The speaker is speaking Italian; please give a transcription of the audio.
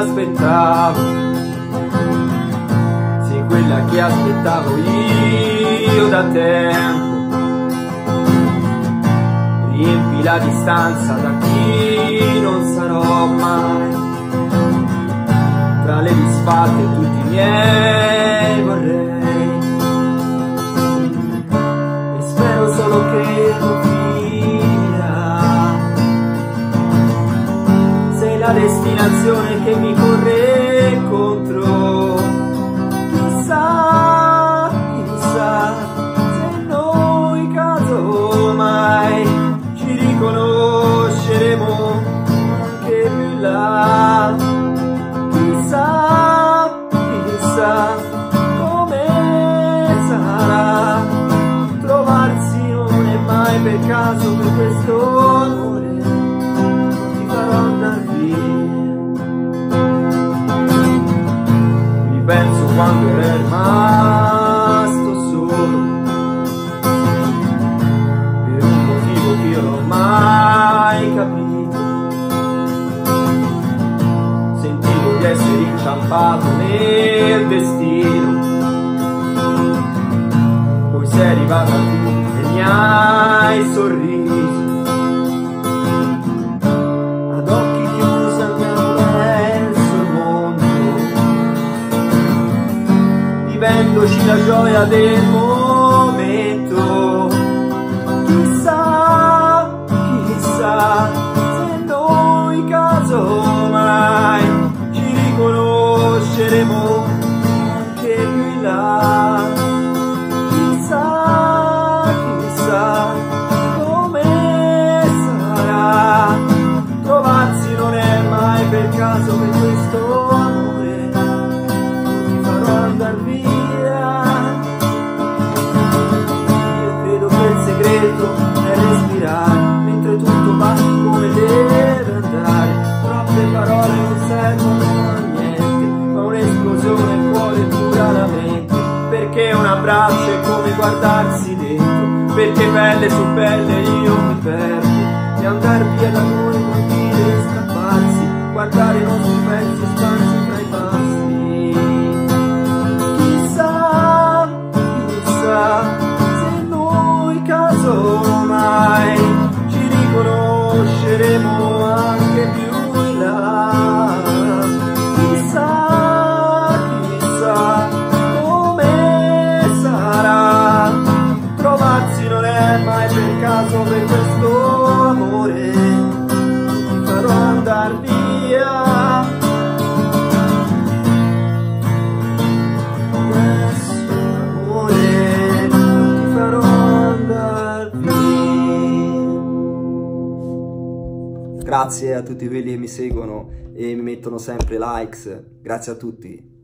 aspettavo, sei quella che aspettavo io da tempo. Riempi la distanza da chi non sarò mai, tra le disfatte tutti i miei destinazione che mi corre contro. Chissà, chissà, se noi caso mai ci riconosceremo anche più là. Chissà, chissà, come sarà trovarsi non è mai per caso per questo arrivata tu e mi hai sorriso vivendoci la gioia del momento. Abbraccio è come guardarsi dentro perché pelle su pelle io mi perdo. E andar via da noi vuol dire scapparsi guardare i nostri pezzi sparsi tra i passi chissà chissà mai ci riconosceremo mai per caso per questo amore. Ti farò andar via. Grazie a tutti quelli che mi seguono e mi mettono sempre likes. Grazie a tutti.